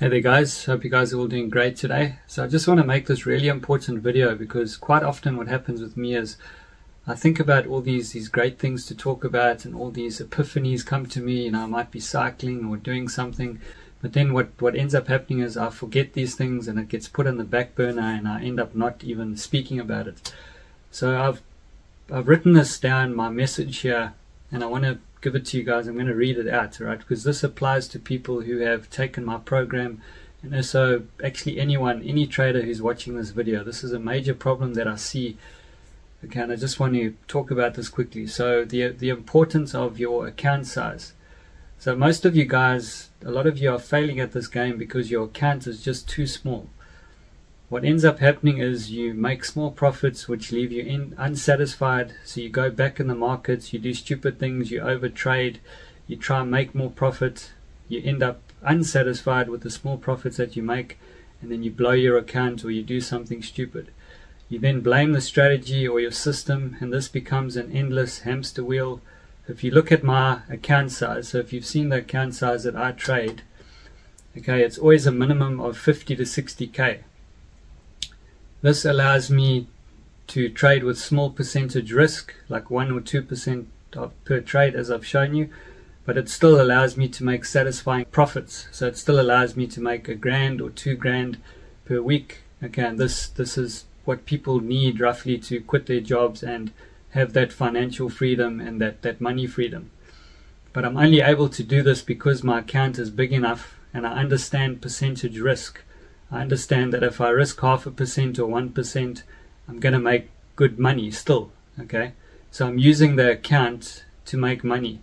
Hey there guys, hope you guys are all doing great today. So I just want to make this really important video because quite often what happens with me is I think about all these these great things to talk about and all these epiphanies come to me, and I might be cycling or doing something, but then what, what ends up happening is I forget these things and it gets put on the back burner and I end up not even speaking about it. So I've I've written this down, my message here, and I want to give it to you guys. I'm going to read it out, right? Because this applies to people who have taken my program and also actually anyone, any trader who's watching this video. This is a major problem that I see. Okay, and I just want to talk about this quickly. So the the importance of your account size. So most of you guys, a lot of you are failing at this game because your account is just too small what ends up happening is you make small profits which leave you unsatisfied. So you go back in the markets you do stupid things you overtrade you try and make more profit you end up unsatisfied with the small profits that you make and then you blow your account or you do something stupid. You then blame the strategy or your system and this becomes an endless hamster wheel. If you look at my account size so if you've seen the account size that I trade okay it's always a minimum of 50 to 60k this allows me to trade with small percentage risk, like 1 or 2% of, per trade as I've shown you, but it still allows me to make satisfying profits. So it still allows me to make a grand or two grand per week. And this, this is what people need roughly to quit their jobs and have that financial freedom and that, that money freedom. But I'm only able to do this because my account is big enough and I understand percentage risk. I understand that if I risk half a percent or one percent, I'm going to make good money still. Okay, so I'm using the account to make money.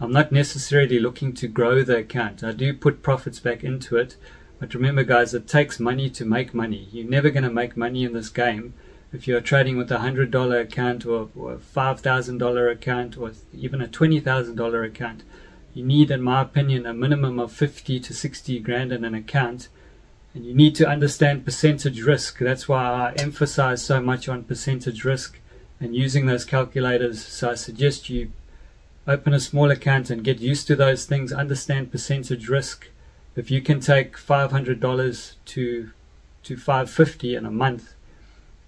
I'm not necessarily looking to grow the account. I do put profits back into it, but remember, guys, it takes money to make money. You're never going to make money in this game if you're trading with a hundred dollar account or, or a five thousand dollar account or even a twenty thousand dollar account. You need, in my opinion, a minimum of fifty to sixty grand in an account and you need to understand percentage risk. That's why I emphasize so much on percentage risk and using those calculators. So I suggest you open a small account and get used to those things, understand percentage risk. If you can take $500 to to 550 in a month,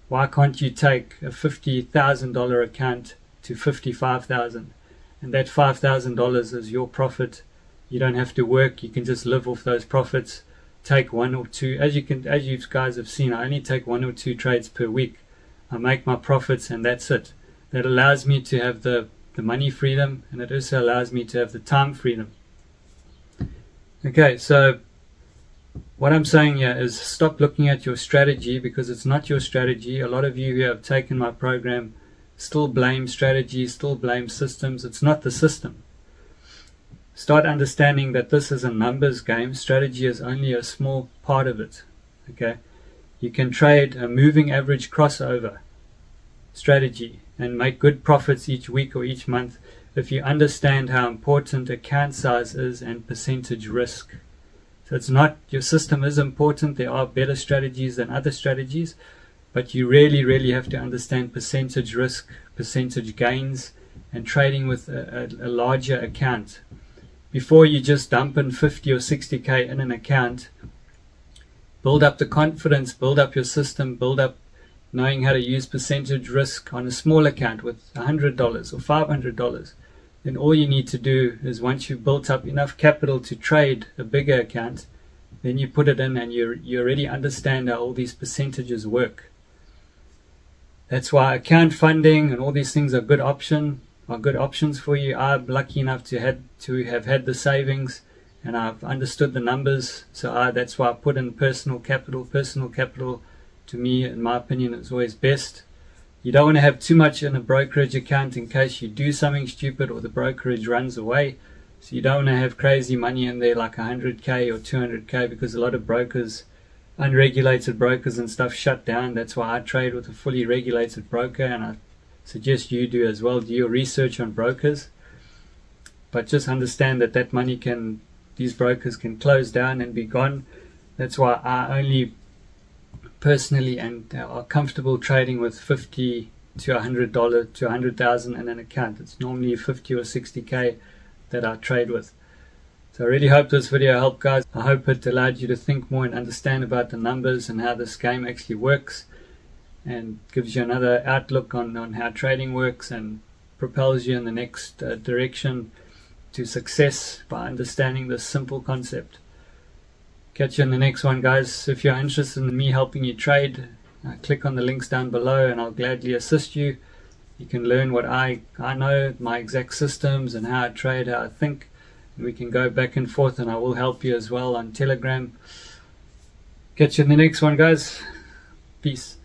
why can't you take a $50,000 account to 55,000? And that $5,000 is your profit. You don't have to work. You can just live off those profits take one or two as you can as you guys have seen I only take one or two trades per week. I make my profits and that's it. That allows me to have the the money freedom and it also allows me to have the time freedom. Okay so what I'm saying here is stop looking at your strategy because it's not your strategy. A lot of you who have taken my program still blame strategy still blame systems. It's not the system start understanding that this is a numbers game. Strategy is only a small part of it. Okay, you can trade a moving average crossover strategy and make good profits each week or each month if you understand how important account size is and percentage risk. So it's not your system is important. There are better strategies than other strategies, but you really, really have to understand percentage risk, percentage gains, and trading with a, a, a larger account before you just dump in 50 or 60k in an account, build up the confidence, build up your system, build up knowing how to use percentage risk on a small account with $100 or $500. Then all you need to do is once you've built up enough capital to trade a bigger account, then you put it in and you you already understand how all these percentages work. That's why account funding and all these things are a good option are good options for you. I'm lucky enough to had to have had the savings and I've understood the numbers. So I, that's why I put in personal capital. Personal capital, to me, in my opinion, is always best. You don't want to have too much in a brokerage account in case you do something stupid or the brokerage runs away. So you don't want to have crazy money in there like 100k or 200k because a lot of brokers, unregulated brokers and stuff, shut down. That's why I trade with a fully regulated broker and I suggest you do as well. Do your research on brokers, but just understand that that money can, these brokers can close down and be gone. That's why I only personally and uh, are comfortable trading with 50 to 100 dollar to 100,000 in an account. It's normally 50 or 60k that I trade with. So I really hope this video helped guys. I hope it allowed you to think more and understand about the numbers and how this game actually works and gives you another outlook on, on how trading works and propels you in the next uh, direction to success by understanding this simple concept. Catch you in the next one guys. If you're interested in me helping you trade, uh, click on the links down below and I'll gladly assist you. You can learn what I, I know, my exact systems and how I trade, how I think we can go back and forth and I will help you as well on Telegram. Catch you in the next one, guys. Peace.